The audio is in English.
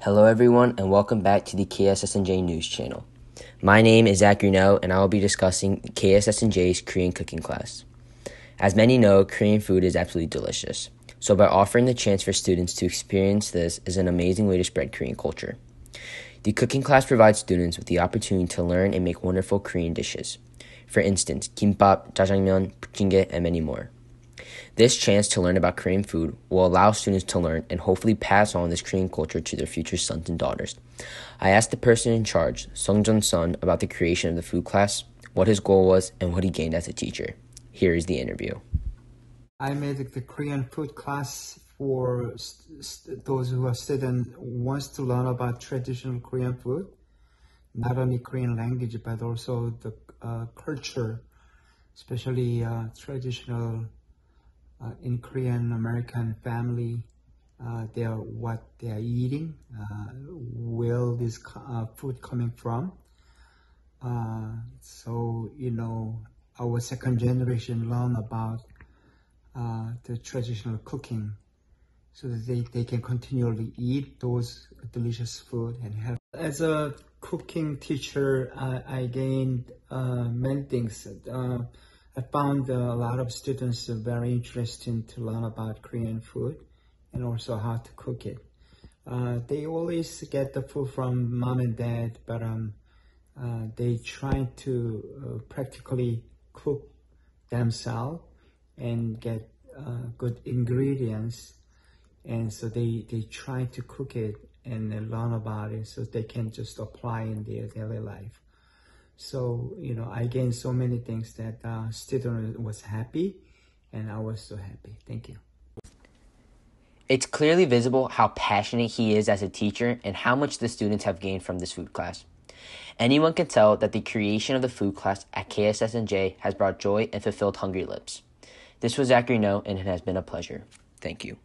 Hello, everyone, and welcome back to the KSSNJ News Channel. My name is Zach No, and I will be discussing KSSNJ's Korean cooking class. As many know, Korean food is absolutely delicious. So, by offering the chance for students to experience this is an amazing way to spread Korean culture. The cooking class provides students with the opportunity to learn and make wonderful Korean dishes. For instance, kimbap, jjajangmyeon, buchimgae, and many more. This chance to learn about Korean food will allow students to learn and hopefully pass on this Korean culture to their future sons and daughters. I asked the person in charge, Sung Jun Sun, about the creation of the food class, what his goal was, and what he gained as a teacher. Here is the interview. I made the Korean food class for those who are students wants to learn about traditional Korean food, not only Korean language but also the uh, culture, especially uh, traditional uh, in Korean American family, uh, they are what they are eating, uh, where this uh, food coming from. Uh, so you know, our second generation learn about uh, the traditional cooking, so that they, they can continually eat those delicious food and have. As a cooking teacher, I, I gained many things. I found a lot of students very interesting to learn about Korean food and also how to cook it. Uh, they always get the food from mom and dad, but um, uh, they try to uh, practically cook themselves and get uh, good ingredients. And so they, they try to cook it and learn about it so they can just apply in their daily life. So, you know, I gained so many things that uh, student was happy and I was so happy. Thank you. It's clearly visible how passionate he is as a teacher and how much the students have gained from this food class. Anyone can tell that the creation of the food class at KSSNJ has brought joy and fulfilled hungry lips. This was Zachary No, and it has been a pleasure. Thank you.